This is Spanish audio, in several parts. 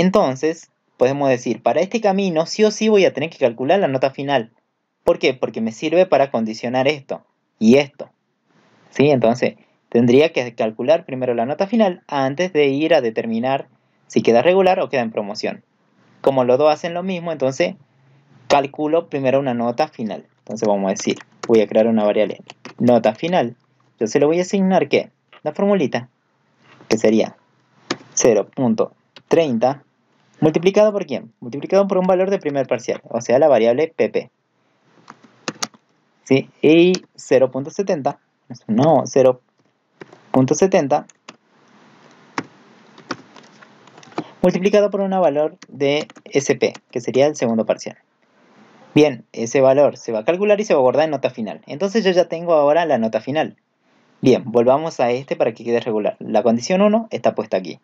Entonces, podemos decir, para este camino sí o sí voy a tener que calcular la nota final. ¿Por qué? Porque me sirve para condicionar esto y esto. ¿Sí? Entonces, tendría que calcular primero la nota final antes de ir a determinar si queda regular o queda en promoción. Como los dos hacen lo mismo, entonces calculo primero una nota final. Entonces vamos a decir, voy a crear una variable nota final. Yo se lo voy a asignar ¿qué? La formulita, que sería 0.30 multiplicado por quién? Multiplicado por un valor de primer parcial, o sea la variable pp. ¿Sí? Y 0.70, no, 0.70 multiplicado por un valor de SP, que sería el segundo parcial. Bien, ese valor se va a calcular y se va a guardar en nota final. Entonces yo ya tengo ahora la nota final. Bien, volvamos a este para que quede regular. La condición 1 está puesta aquí.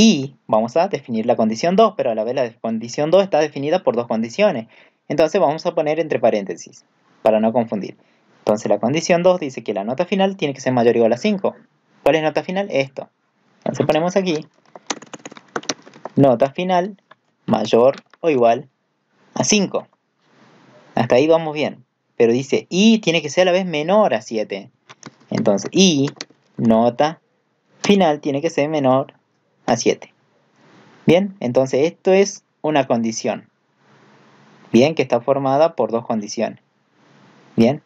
Y vamos a definir la condición 2, pero a la vez la condición 2 está definida por dos condiciones. Entonces vamos a poner entre paréntesis, para no confundir. Entonces la condición 2 dice que la nota final tiene que ser mayor o igual a 5. ¿Cuál es nota final? Esto. Entonces ponemos aquí nota final mayor o igual a 5. Hasta ahí vamos bien. Pero dice y tiene que ser a la vez menor a 7. Entonces y nota final tiene que ser menor a 7. Bien, entonces esto es una condición. Bien, que está formada por dos condiciones. Bien.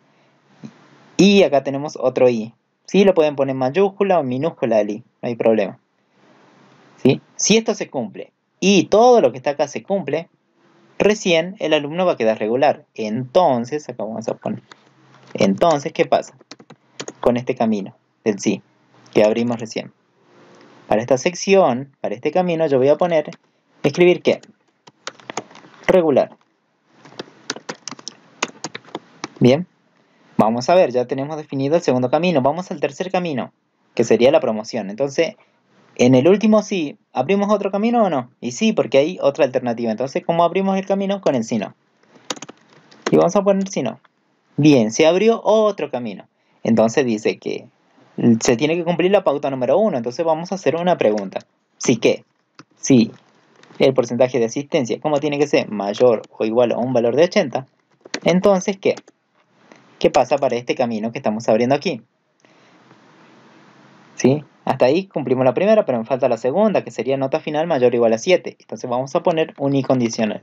Y acá tenemos otro i. Sí, lo pueden poner mayúscula o minúscula el i, no hay problema. Si esto se cumple y todo lo que está acá se cumple, recién el alumno va a quedar regular. Entonces, acá vamos a poner, entonces, ¿qué pasa con este camino del sí que abrimos recién? Para esta sección, para este camino, yo voy a poner, escribir qué? Regular. Bien, vamos a ver, ya tenemos definido el segundo camino. Vamos al tercer camino, que sería la promoción. Entonces, en el último sí, ¿abrimos otro camino o no? Y sí, porque hay otra alternativa. Entonces, ¿cómo abrimos el camino? Con el sino. Y vamos a poner sino. Bien, se abrió otro camino. Entonces dice que se tiene que cumplir la pauta número uno. Entonces vamos a hacer una pregunta. ¿Sí qué? Sí, el porcentaje de asistencia, ¿cómo tiene que ser? Mayor o igual a un valor de 80. Entonces, ¿qué? ¿Qué pasa para este camino que estamos abriendo aquí? ¿Sí? Hasta ahí cumplimos la primera, pero me falta la segunda, que sería nota final mayor o igual a 7. Entonces vamos a poner un i condicional.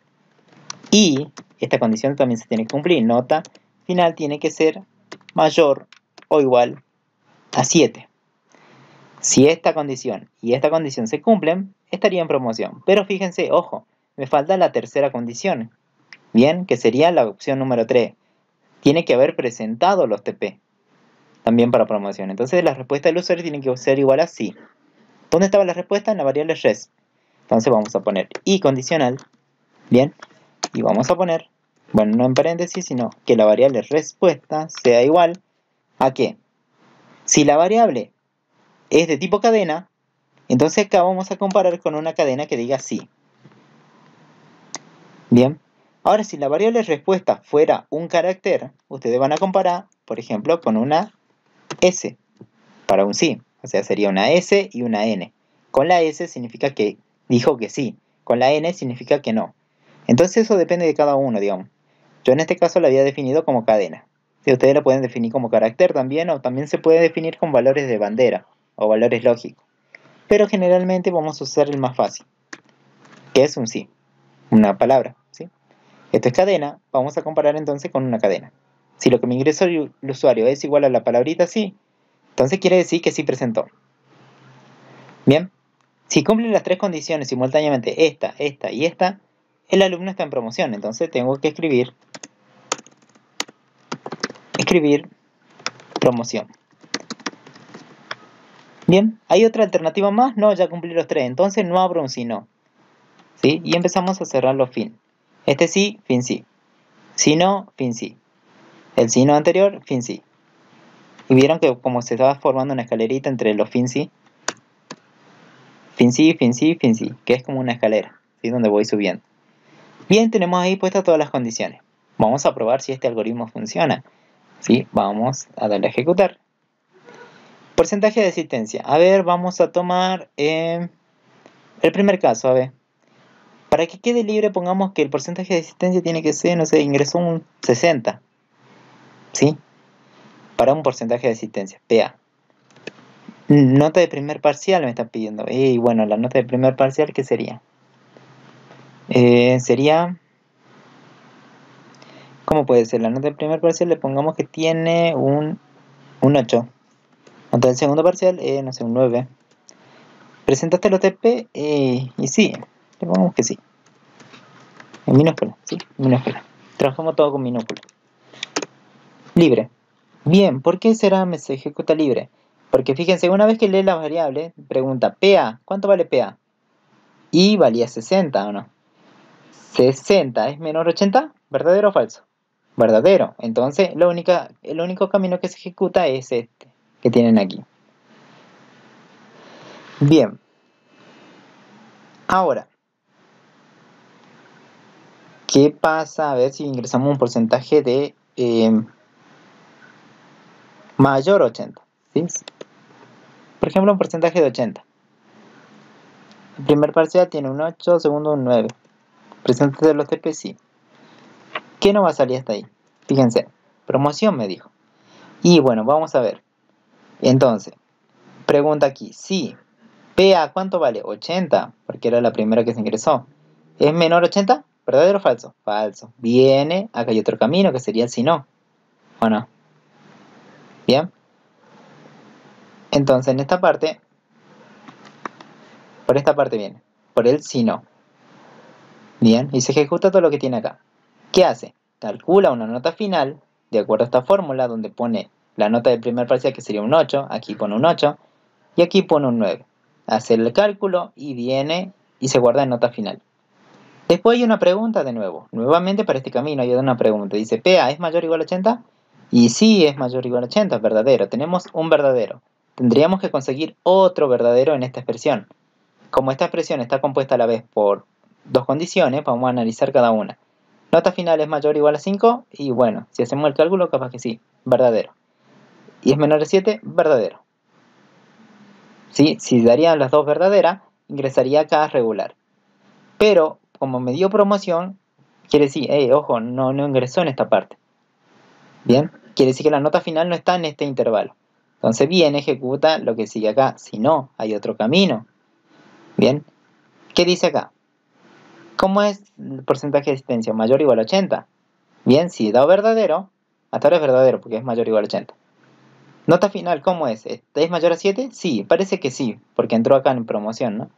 Y esta condición también se tiene que cumplir. Nota final tiene que ser mayor o igual a 7. Si esta condición y esta condición se cumplen, estaría en promoción. Pero fíjense, ojo, me falta la tercera condición. Bien, que sería la opción número 3. Tiene que haber presentado los TP también para promoción. Entonces la respuesta del usuario tiene que ser igual a sí. ¿Dónde estaba la respuesta? En la variable res. Entonces vamos a poner y condicional. Bien. Y vamos a poner, bueno, no en paréntesis, sino que la variable respuesta sea igual a qué. Si la variable es de tipo cadena, entonces acá vamos a comparar con una cadena que diga sí. Bien. Ahora, si la variable respuesta fuera un carácter, ustedes van a comparar, por ejemplo, con una S para un sí. O sea, sería una S y una N. Con la S significa que dijo que sí. Con la N significa que no. Entonces eso depende de cada uno, digamos. Yo en este caso la había definido como cadena. Ustedes la pueden definir como carácter también, o también se puede definir con valores de bandera o valores lógicos. Pero generalmente vamos a usar el más fácil, que es un sí, una palabra. ¿sí? Esto es cadena, vamos a comparar entonces con una cadena. Si lo que me ingresó el usuario es igual a la palabrita sí, entonces quiere decir que sí presentó. Bien, si cumple las tres condiciones simultáneamente, esta, esta y esta, el alumno está en promoción. Entonces tengo que escribir, escribir promoción. Bien, ¿hay otra alternativa más? No, ya cumplí los tres. Entonces no abro un sí, no. ¿Sí? Y empezamos a cerrar los fin. Este sí, fin sí. Si no, fin sí. El sino anterior, fin sí. Y vieron que como se estaba formando una escalerita entre los fin sí, fin sí, fin sí, fin sí, que es como una escalera, ¿sí? donde voy subiendo. Bien, tenemos ahí puestas todas las condiciones. Vamos a probar si este algoritmo funciona. ¿Sí? Vamos a darle a ejecutar. Porcentaje de asistencia. A ver, vamos a tomar eh, el primer caso. A ver. Para que quede libre, pongamos que el porcentaje de asistencia tiene que ser, no sé, ingresó un 60. ¿Sí? Para un porcentaje de asistencia, PA. Nota de primer parcial me están pidiendo. Y bueno, la nota de primer parcial, ¿qué sería? Eh, sería... ¿Cómo puede ser? La nota de primer parcial le pongamos que tiene un, un 8. Nota del segundo parcial, eh, no sé, un 9. ¿Presentaste el OTP? Eh, y sí, le pongamos que sí. En minúscula, sí, minúscula. Trabajamos todo con minúscula. Libre. Bien, ¿por qué será se ejecuta libre? Porque fíjense, una vez que lee la variable, pregunta PA, ¿cuánto vale PA? Y valía 60, ¿o no? 60 es menor 80, ¿verdadero o falso? Verdadero. Entonces, lo única, el único camino que se ejecuta es este, que tienen aquí. Bien. Ahora, ¿qué pasa? A ver si ingresamos un porcentaje de eh, mayor 80. ¿sí? Por ejemplo, un porcentaje de 80. El primer parcial tiene un 8, segundo un 9. Presente de los TP, sí. ¿Qué no va a salir hasta ahí? Fíjense, promoción me dijo. Y bueno, vamos a ver. Entonces, pregunta aquí, sí. PA, ¿cuánto vale? 80, porque era la primera que se ingresó. ¿Es menor 80? ¿Verdadero o falso? Falso. Viene, acá hay otro camino que sería si no. ¿O no? Bien. Entonces, en esta parte, por esta parte viene, por el si no. Bien, y se ejecuta todo lo que tiene acá. ¿Qué hace? Calcula una nota final, de acuerdo a esta fórmula, donde pone la nota del primer parcial, que sería un 8, aquí pone un 8, y aquí pone un 9. Hace el cálculo y viene y se guarda en nota final. Después hay una pregunta de nuevo. Nuevamente para este camino hay una pregunta. Dice, ¿PA es mayor o igual a 80? Y sí es mayor o igual a 80, verdadero. Tenemos un verdadero tendríamos que conseguir otro verdadero en esta expresión. Como esta expresión está compuesta a la vez por dos condiciones, vamos a analizar cada una. Nota final es mayor o igual a 5 y bueno, si hacemos el cálculo capaz que sí, verdadero. Y es menor a 7, verdadero. ¿Sí? Si darían las dos verdaderas, ingresaría acá regular. Pero como me dio promoción, quiere decir, hey, ojo, no, no ingresó en esta parte. Bien, quiere decir que la nota final no está en este intervalo. Entonces viene, ejecuta lo que sigue acá. Si no, hay otro camino. Bien. ¿Qué dice acá? ¿Cómo es el porcentaje de asistencia? Mayor o igual a 80. Bien, si da verdadero, hasta ahora es verdadero porque es mayor o igual a 80. Nota final, ¿cómo es? ¿Es mayor a 7? Sí, parece que sí, porque entró acá en promoción, ¿no?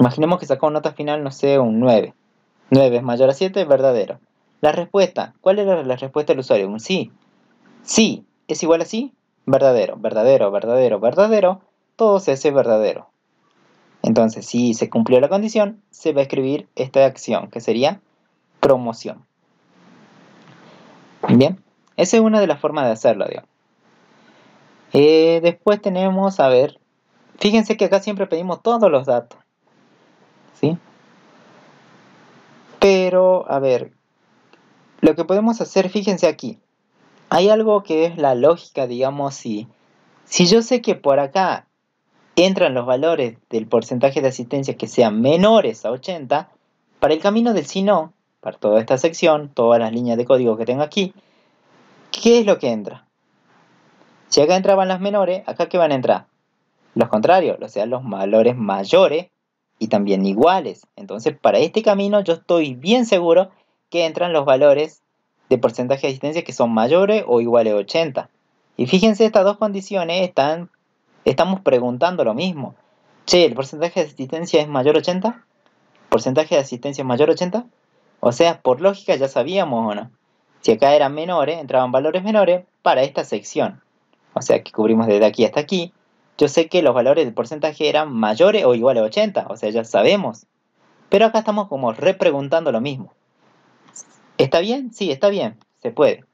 Imaginemos que sacó nota final, no sé, un 9. 9 es mayor a 7, verdadero. La respuesta, ¿cuál era la respuesta del usuario? Un sí. Sí, ¿es igual a sí? verdadero, verdadero, verdadero, verdadero, todo se hace verdadero. Entonces, si se cumplió la condición, se va a escribir esta acción, que sería promoción. Bien, esa es una de las formas de hacerlo, digamos. Eh, después tenemos, a ver, fíjense que acá siempre pedimos todos los datos. ¿Sí? Pero, a ver, lo que podemos hacer, fíjense aquí, hay algo que es la lógica, digamos, si, si yo sé que por acá entran los valores del porcentaje de asistencia que sean menores a 80, para el camino del si no, para toda esta sección, todas las líneas de código que tengo aquí, ¿qué es lo que entra? Si acá entraban las menores, acá ¿qué van a entrar? Los contrarios, o sea, los valores mayores y también iguales. Entonces, para este camino yo estoy bien seguro que entran los valores de porcentaje de asistencia que son mayores o iguales a 80. Y fíjense, estas dos condiciones están, estamos preguntando lo mismo. Che, ¿el porcentaje de asistencia es mayor a 80? ¿Porcentaje de asistencia es mayor a 80? O sea, por lógica ya sabíamos o no. Si acá eran menores, entraban valores menores para esta sección. O sea, que cubrimos desde aquí hasta aquí. Yo sé que los valores del porcentaje eran mayores o iguales a 80. O sea, ya sabemos. Pero acá estamos como repreguntando lo mismo. ¿Está bien? Sí, está bien, se puede.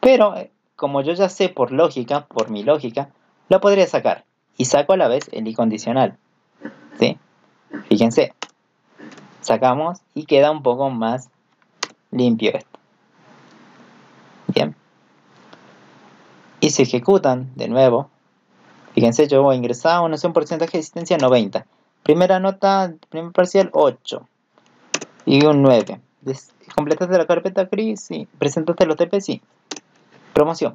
Pero, eh, como yo ya sé por lógica, por mi lógica, lo podría sacar. Y saco a la vez el incondicional. ¿Sí? Fíjense. Sacamos y queda un poco más limpio esto. Bien. Y se ejecutan de nuevo. Fíjense, yo voy a ingresar una porcentaje de existencia 90. Primera nota, primer parcial 8. Y un 9. ¿Completaste la carpeta, Chris? Sí. ¿Presentaste los TP? Sí. Promoción.